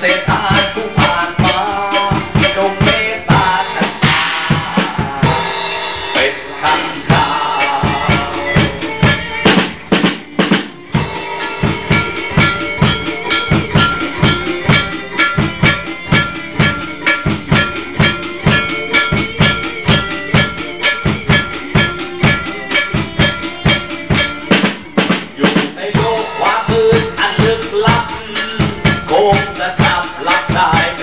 เศษอาหารผู้ผ่านมาจงเมตตาทันตาเป็นขันดาอยู่ในโลกความมืดอันลึกลับ Home that alive.